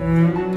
Mm-hmm.